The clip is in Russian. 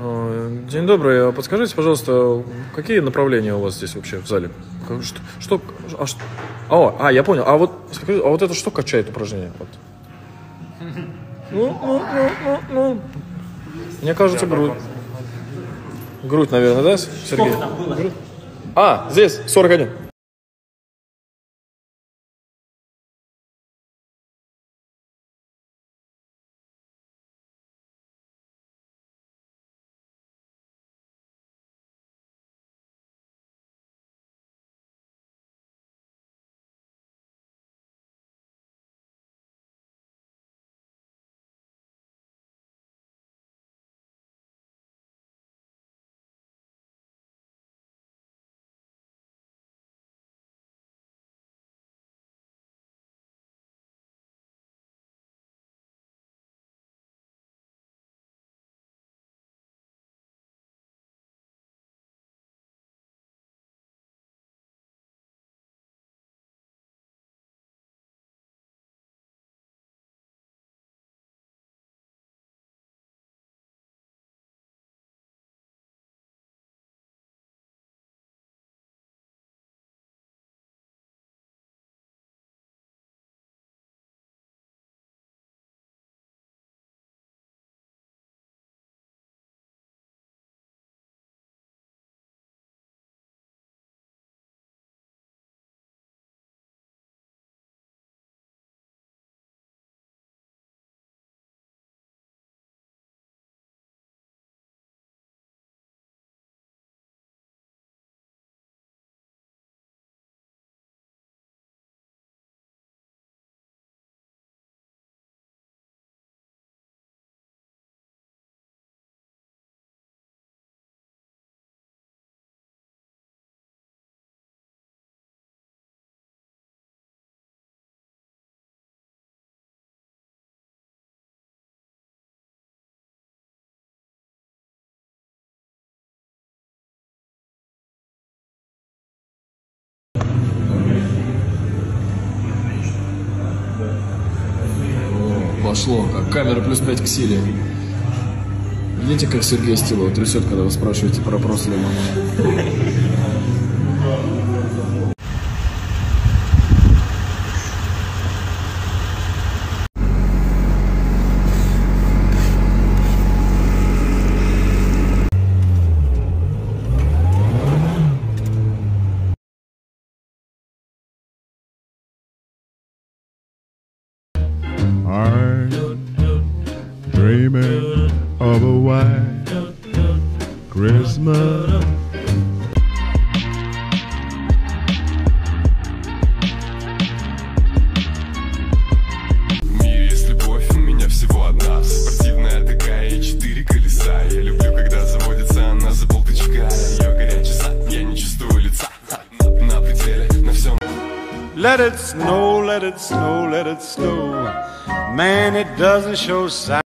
День добрый. А Подскажите, пожалуйста, какие направления у вас здесь вообще в зале? Что? что а, что- О, а, я понял. А вот, а вот это что качает упражнение? Вот. Ну, ну, ну, ну, ну. Мне кажется, грудь. Грудь, наверное, да, Сергей? А, здесь 41. Пошло, камера плюс 5 к силе. Видите, как Сергей Стилова трясет, когда вы спрашиваете про прошлое На, на пределе, на всем Let it snow, let it snow, let it snow. Man, it doesn't show sign.